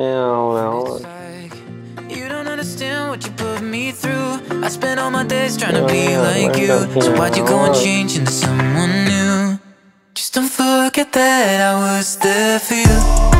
ไม่เอาแล้วอะ you don't understand what you put me through. I spent all my days trying to be like you. So why'd you go and change into someone new? Just don't forget that I was there for you.